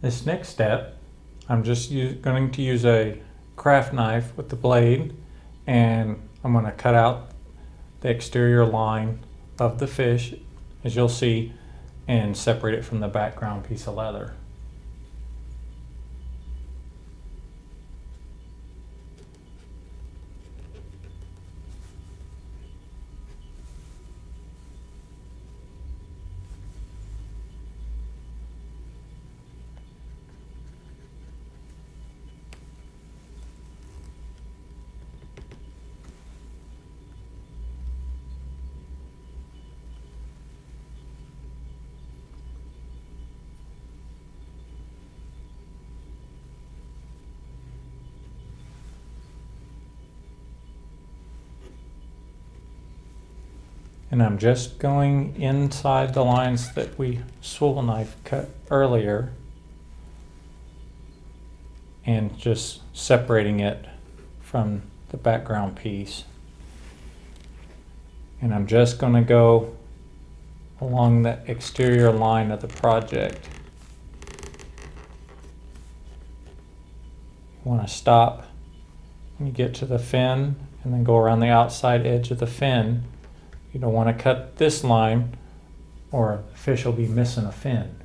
This next step, I'm just going to use a craft knife with the blade and I'm going to cut out the exterior line of the fish as you'll see and separate it from the background piece of leather. And I'm just going inside the lines that we swivel knife cut earlier and just separating it from the background piece. And I'm just going to go along the exterior line of the project. You want to stop when you get to the fin and then go around the outside edge of the fin you don't want to cut this line or the fish will be missing a fin.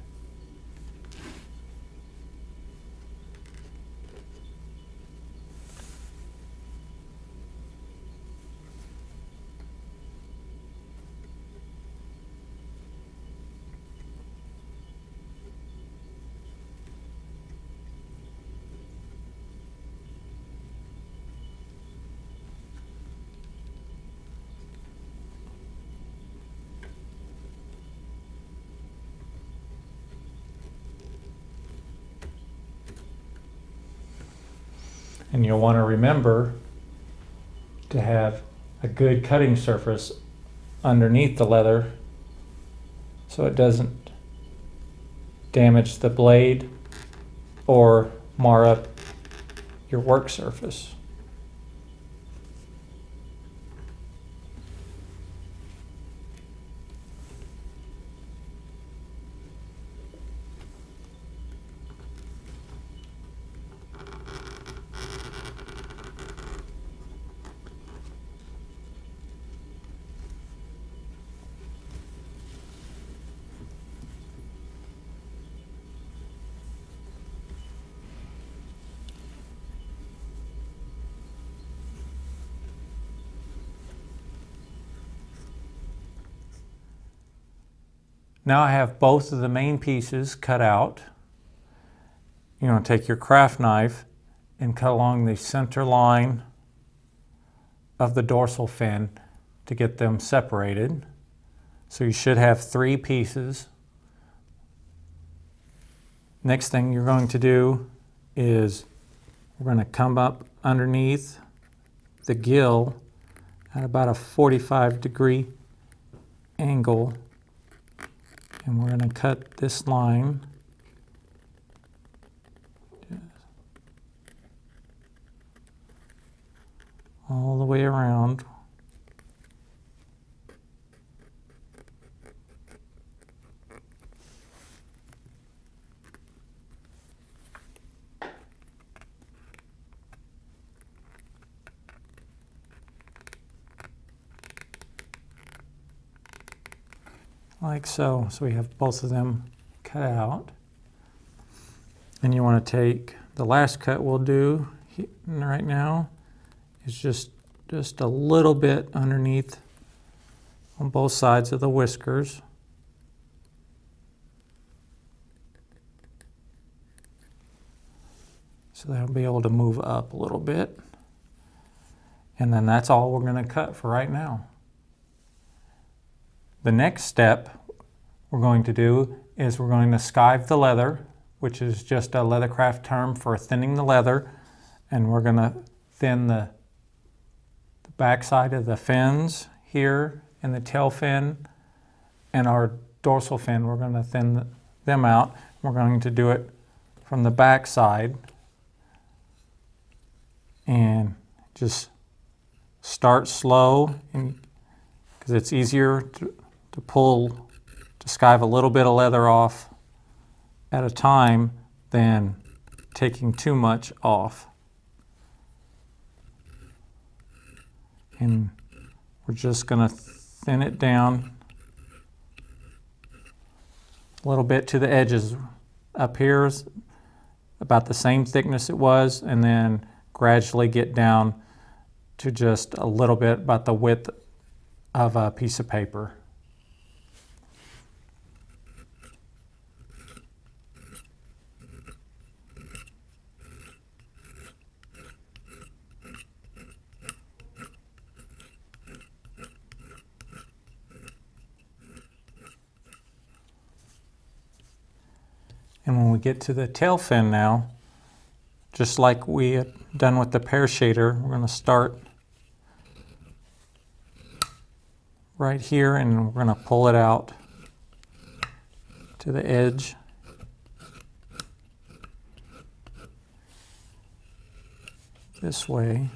And you'll want to remember to have a good cutting surface underneath the leather so it doesn't damage the blade or mar up your work surface. Now I have both of the main pieces cut out. You're going to take your craft knife and cut along the center line of the dorsal fin to get them separated. So you should have three pieces. Next thing you're going to do is we're going to come up underneath the gill at about a 45 degree angle and we're going to cut this line. All the way around like so. So we have both of them cut out. And you want to take the last cut we'll do right now is just just a little bit underneath on both sides of the whiskers. So they'll be able to move up a little bit. And then that's all we're going to cut for right now. The next step we're going to do is we're going to skive the leather, which is just a leathercraft term for thinning the leather. And we're going to thin the, the back side of the fins here and the tail fin and our dorsal fin. We're going to thin them out. We're going to do it from the back side and just start slow because it's easier to, to pull, to skive a little bit of leather off at a time than taking too much off. And we're just going to thin it down a little bit to the edges. Up here is about the same thickness it was, and then gradually get down to just a little bit about the width of a piece of paper. And when we get to the tail fin now, just like we had done with the pear shader, we're going to start right here and we're going to pull it out to the edge. This way.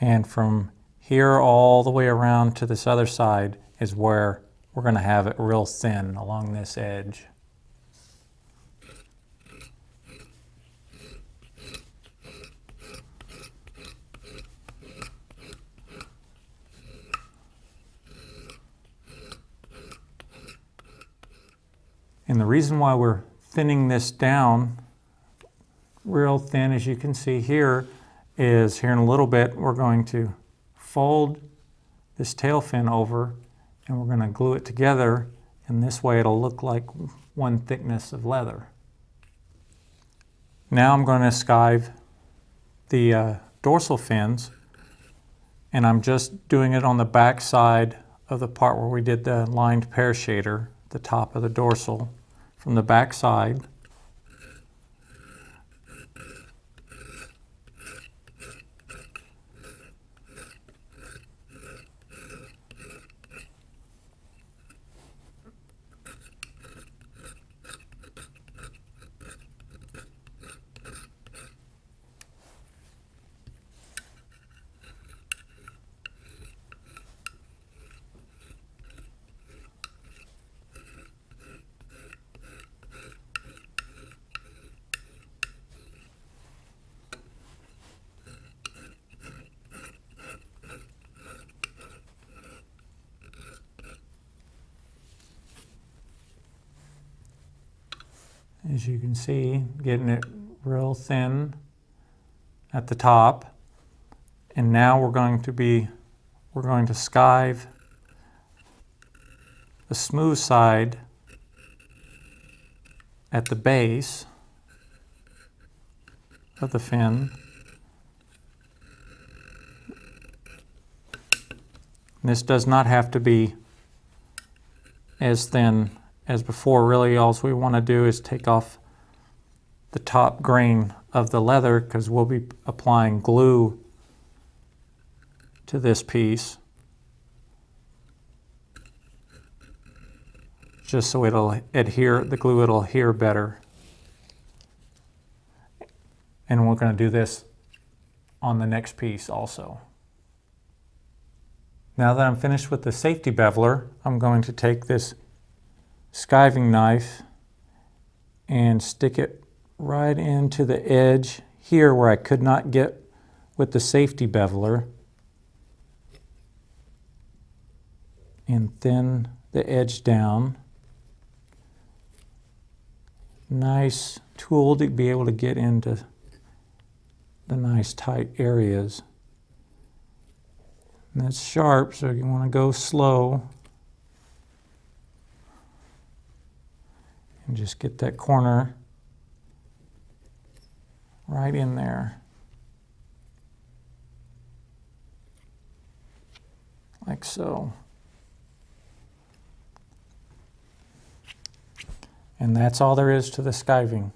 And from here all the way around to this other side is where we're going to have it real thin along this edge. And the reason why we're thinning this down real thin, as you can see here, is here in a little bit we're going to fold this tail fin over and we're going to glue it together and this way it'll look like one thickness of leather. Now I'm going to skive the uh, dorsal fins and I'm just doing it on the back side of the part where we did the lined pear shader, the top of the dorsal from the back side. As you can see, getting it real thin at the top. And now we're going to be, we're going to skive the smooth side at the base of the fin. This does not have to be as thin as before, really all we want to do is take off the top grain of the leather because we'll be applying glue to this piece just so it'll adhere, the glue it'll adhere better. And we're going to do this on the next piece also. Now that I'm finished with the safety beveler, I'm going to take this skiving knife and stick it right into the edge here where I could not get with the safety beveler and thin the edge down. Nice tool to be able to get into the nice tight areas. And it's sharp, so you want to go slow. And just get that corner right in there. Like so. And that's all there is to the skiving.